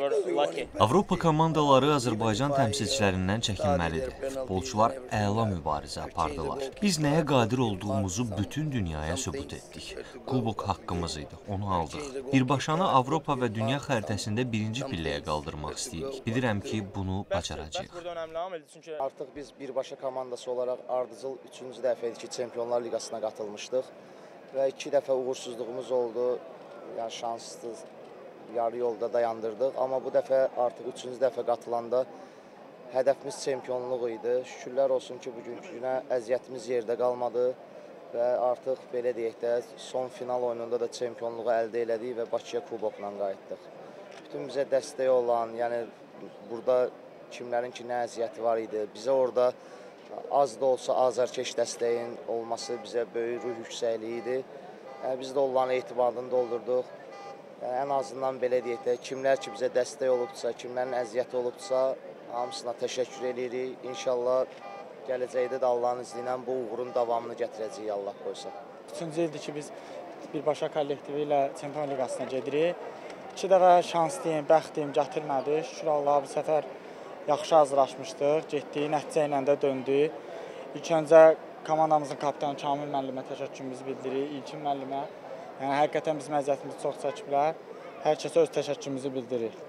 Avropa komandaları Azərbaycan təmsilçilərindən çəkinməlidir. Futbolçular əla mübarizə apardılar. Biz nəyə qadir olduğumuzu bütün dünyaya sübut etdik. Kubok haqqımız idi, onu aldıq. Birbaşanı Avropa və dünya xəritəsində birinci pilləyə qaldırmaq istəyirik. Bilirəm ki, bunu bacaracağıq. Artıq biz birbaşa komandası olaraq ardıcıl 3-cü dəfə idi ki, Çempionlar Liqasına qatılmışdıq və 2 dəfə uğursuzluğumuz oldu. Yəni şanssız yarı yolda dayandırdıq, amma bu dəfə artıq 3-cü dəfə qatılanda hədəfimiz çempionluq idi. Şükürlər olsun ki, bugünkü günə əziyyətimiz yerdə qalmadı və artıq belə deyək də son final oyununda da çempionluğu əldə elədik və Bakıya kubokla qayıtdıq. Bütün bizə dəstək olan, yəni burada kimlərin ki nə əziyyəti var idi. Bizə orada az da olsa azarkeş dəstəyin olması bizə böyük ruh yüksəkliyi idi. Yəni, biz də onların etibarını doldurduq. Yəni, ən azından belə deyək də kimlər ki bizə dəstək olubsa, kimlərin əziyyəti olubsa, hamısına təşəkkür edirik. İnşallah gələcəkdə də Allahın izni ilə bu uğurun davamını gətirəcəyik Allah qoysa. Üçüncü ildir ki, biz birbaşa kollektivi ilə Çempion Liqasına gedirik. İki dəfə şanslıyım, bəxtiyim gətirmədi. Şükür Allaha bu səfər yaxşı hazırlaşmışdıq. Getdik, nəticə ilə də döndük. İlk öncə komandamızın kapitanı Kamil müəllimə təşəkkürümüzü bildiririk. İlkin müəllimə. Yəni həqiqətən bizim əziyyətimizi çox çəkiblər. Hər kəsə öz təşəkkürümüzü bildiririk.